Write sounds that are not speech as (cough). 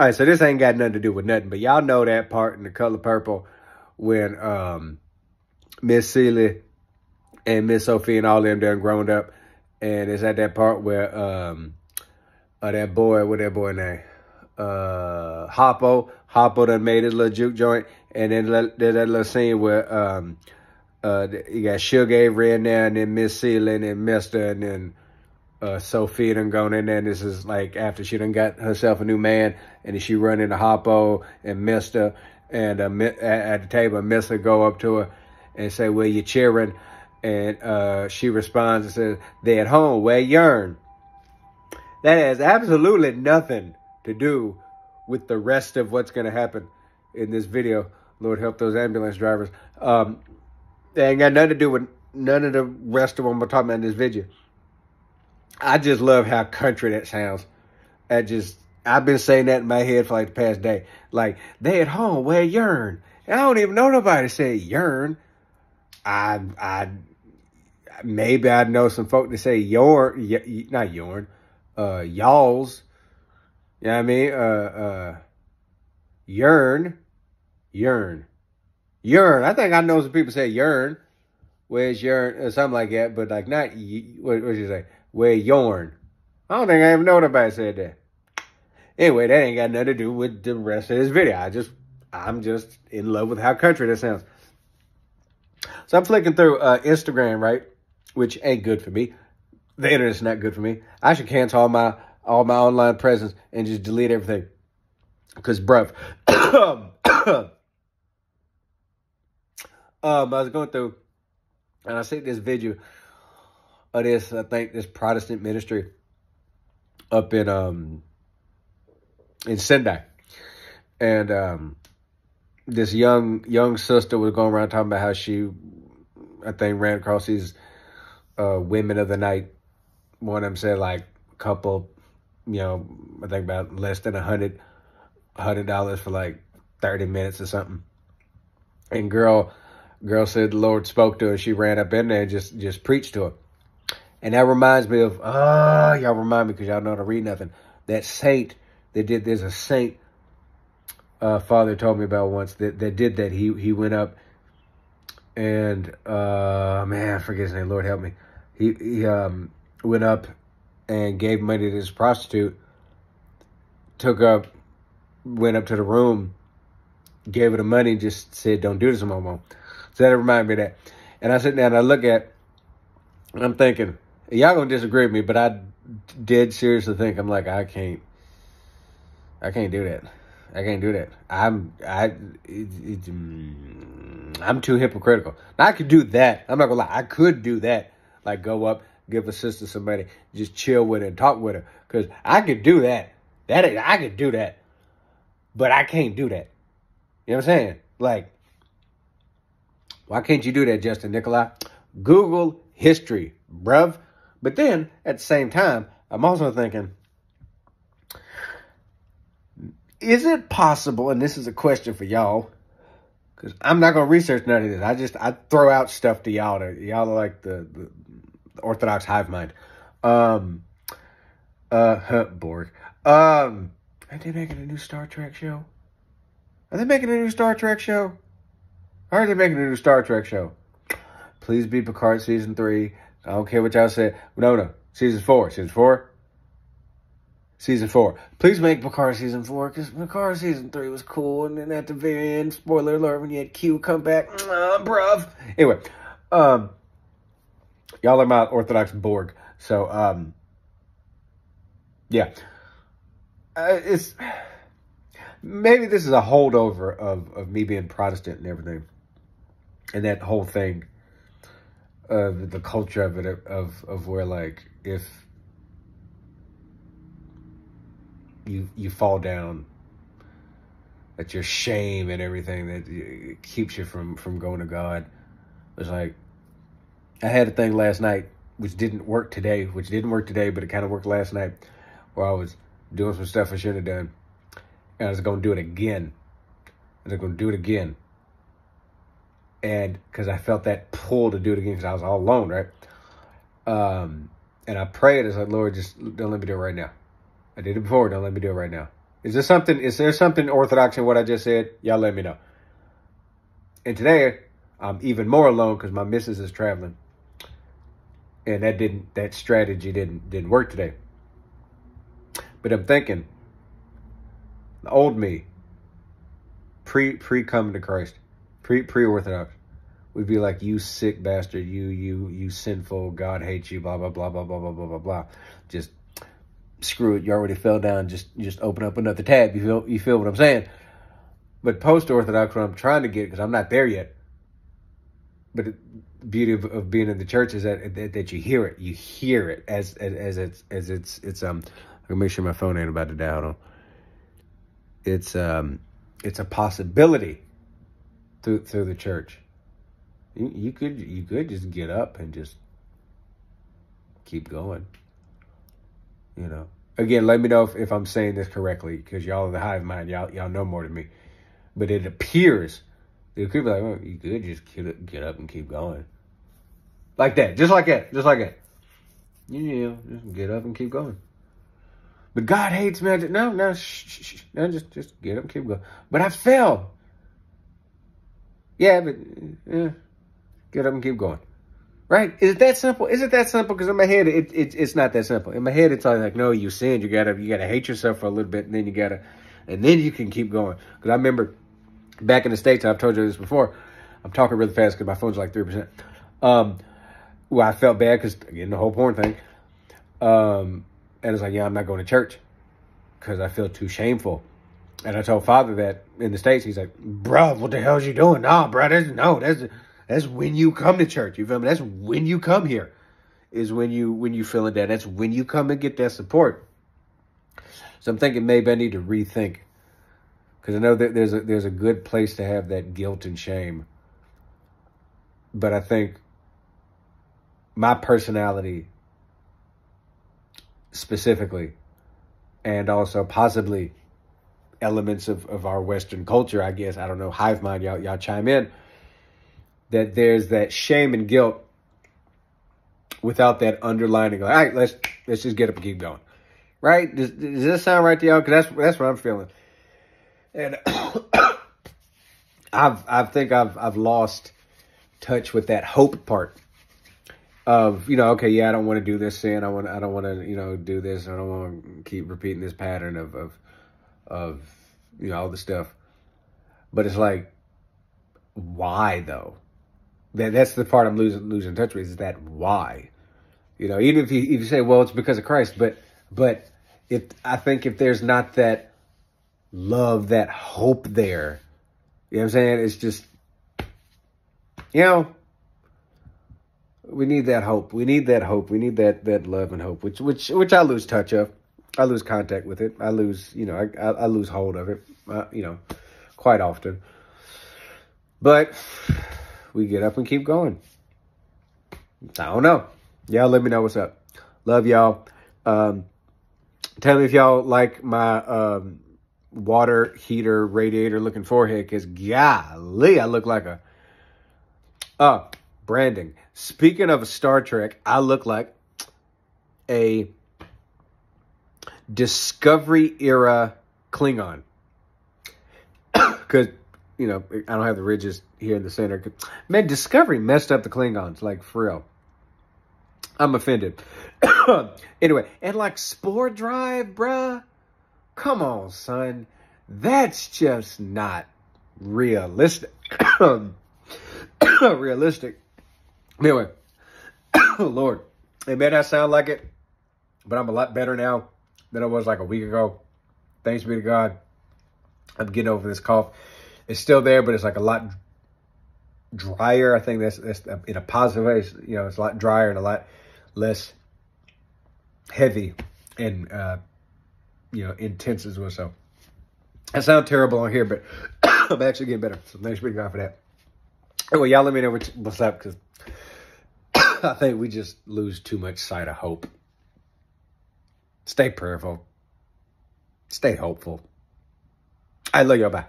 All right, so this ain't got nothing to do with nothing, but y'all know that part in the color purple when um, Miss Celie and Miss Sofia and all them done grown up. And it's at that part where um, uh, that boy, what that boy name? Uh, Harpo. Harpo done made his little juke joint. And then there's that little scene where um, uh, you got Shug Avery in there and then Miss Celie and then Mister and then uh, Sofia done gone in there. And this is like after she done got herself a new man and she run into Harpo and Mister and uh, at the table, Mister go up to her and say, "Well, you cheering?" And uh, she responds and says, "They at home. Where yearn." That has absolutely nothing to do with the rest of what's going to happen in this video. Lord help those ambulance drivers. Um, they ain't got nothing to do with none of the rest of what we're talking about in this video. I just love how country that sounds. I just, I've been saying that in my head for like the past day. Like, they at home, where yearn. I don't even know nobody say yearn. I, I, maybe I know some folk that say yorn, not yorn, uh, y'alls. You know what I mean? Uh, uh, yearn, yearn, yearn. I think I know some people say yearn. Where's yearn or something like that, but like not what what you say? Where yarn? I don't think I even know nobody said that. Anyway, that ain't got nothing to do with the rest of this video. I just I'm just in love with how country that sounds. So I'm flicking through uh, Instagram, right? Which ain't good for me. The internet's not good for me. I should cancel all my all my online presence and just delete everything. Because, bruv, (coughs) um, I was going through and I see this video of this, I think, this Protestant ministry up in um in Sendai. And um this young young sister was going around talking about how she I think ran across these uh women of the night. One of them said like a couple, you know, I think about less than a hundred hundred dollars for like 30 minutes or something. And girl girl said the Lord spoke to her. She ran up in there and just just preached to her. And that reminds me of, ah, oh, y'all remind me because y'all know how to read nothing. That saint that did, there's a saint, uh, father told me about once that, that did that. He, he went up and, uh, man, I forget his name. Lord help me. He, he, um, went up and gave money to this prostitute, took up, went up to the room, gave her the money, just said, don't do this no more. So that reminded me of that. And I sit down and I look at, and I'm thinking, y'all gonna disagree with me, but I did seriously think I'm like I can't, I can't do that. I can't do that. I'm I, it, it, mm, I'm too hypocritical. Now, I could do that. I'm not gonna lie. I could do that. Like go up, give a sister somebody, just chill with her and talk with her. Cause I could do that. That is, I could do that. But I can't do that. You know what I'm saying? Like, why can't you do that, Justin Nikolai? Google history, bruv. But then at the same time, I'm also thinking, is it possible, and this is a question for y'all, because I'm not going to research none of this. I just, I throw out stuff to y'all. Y'all like the, the, the, Orthodox hive mind. Um, uh, Borg. Um, are they making a new Star Trek show? Are they making a new Star Trek show? Are they making a new Star Trek show? Please be Picard season three. I don't care what y'all say. No, no. Season four. Season four? Season four. Please make Picard season four because Picard season three was cool. And then at the very end, spoiler alert, when you had Q come back, uh, bruv. Anyway, um, y'all are my Orthodox Borg. So, um, yeah. Uh, it's maybe this is a holdover of, of me being Protestant and everything. And that whole thing of the culture of it of of where like if you you fall down that your shame and everything that keeps you from from going to God. It's like I had a thing last night which didn't work today which didn't work today but it kind of worked last night where I was doing some stuff I shouldn't have done and I was going to do it again. And I'm going to do it again and because I felt that pull to do it again because I was all alone, right? Um, and I prayed, I said, Lord, just don't let me do it right now. I did it before, don't let me do it right now. Is there something, is there something orthodox in what I just said? Y'all let me know. And today, I'm even more alone because my missus is traveling. And that didn't, that strategy didn't, didn't work today. But I'm thinking, the old me, pre, pre coming to Christ, pre, pre Orthodox, would be like, you sick bastard, you, you, you sinful, God hates you, blah, blah, blah, blah, blah, blah, blah, blah, blah. Just screw it. You already fell down. Just, just open up another tab. You feel, you feel what I'm saying? But post Orthodox, what I'm trying to get, because I'm not there yet. But the beauty of, of being in the church is that, that, that you hear it. You hear it as as, as it's as it's it's um. I'm make sure my phone ain't about to die. On. It's um, it's a possibility through through the church. You, you could you could just get up and just keep going. You know. Again, let me know if, if I'm saying this correctly, because y'all are the hive mind. Y'all y'all know more than me. But it appears it could be like, oh, you could just get, get up and keep going. Like that. Just like that. Just like that. Yeah, just get up and keep going. But God hates me. No, no, shh, shh, shh. No, just, just get up and keep going. But I fell. Yeah, but yeah, get up and keep going. Right? Is it that simple? Is it that simple? Because in my head, it, it, it's not that simple. In my head, it's like, no, you sinned. You gotta, you gotta hate yourself for a little bit, and then you gotta, and then you can keep going. Because I remember back in the States, I've told you this before. I'm talking really fast because my phone's like 3%. Um, well, I felt bad because, again, the whole porn thing. Um, and it's like, yeah, I'm not going to church because I feel too shameful. And I told father that in the States, he's like, bro, what the hell is you doing? Nah, bro, that's, no, that's, that's when you come to church. You feel me? That's when you come here is when you, when you feeling that. That's when you come and get that support. So I'm thinking maybe I need to rethink because I know that there's a there's a good place to have that guilt and shame. But I think my personality specifically and also possibly elements of, of our Western culture, I guess, I don't know, hive mind, y'all, y'all chime in, that there's that shame and guilt without that underlining, like, all right, let's, let's just get up and keep going. Right? Does, does this sound right to y'all? Because that's, that's what I'm feeling. And (coughs) I've I think I've I've lost touch with that hope part of you know okay yeah I don't want to do this sin I want I don't want to you know do this I don't want to keep repeating this pattern of of of you know all the stuff but it's like why though that that's the part I'm losing losing touch with is that why you know even if you if you say well it's because of Christ but but if I think if there's not that love, that hope there. You know what I'm saying? It's just, you know, we need that hope. We need that hope. We need that that love and hope, which which which I lose touch of. I lose contact with it. I lose, you know, I I, I lose hold of it. Uh, you know, quite often. But we get up and keep going. I don't know. Y'all let me know what's up. Love y'all. Um, tell me if y'all like my um, water heater radiator looking forehead because golly, I look like a uh branding. Speaking of a Star Trek, I look like a Discovery era Klingon. (coughs) Because, you know, I don't have the ridges here in the center. Man, Discovery messed up the Klingons, like for real. I'm offended. (coughs) anyway, and like Spore Drive, bruh. Come on, son. That's just not realistic. (coughs) realistic. Anyway, Lord, it may not sound like it, but I'm a lot better now than I was like a week ago. Thanks be to God. I'm getting over this cough. It's still there, but it's like a lot drier. I think that's, that's in a positive way. It's, you know, it's a lot drier and a lot less heavy and uh, you know, intense as well. So I sound terrible on here, but (coughs) I'm actually getting better. So thanks be to God for that. Anyway, y'all let me know what's up because (coughs) I think we just lose too much sight of hope. Stay prayerful. Stay hopeful. I love y'all. Bye.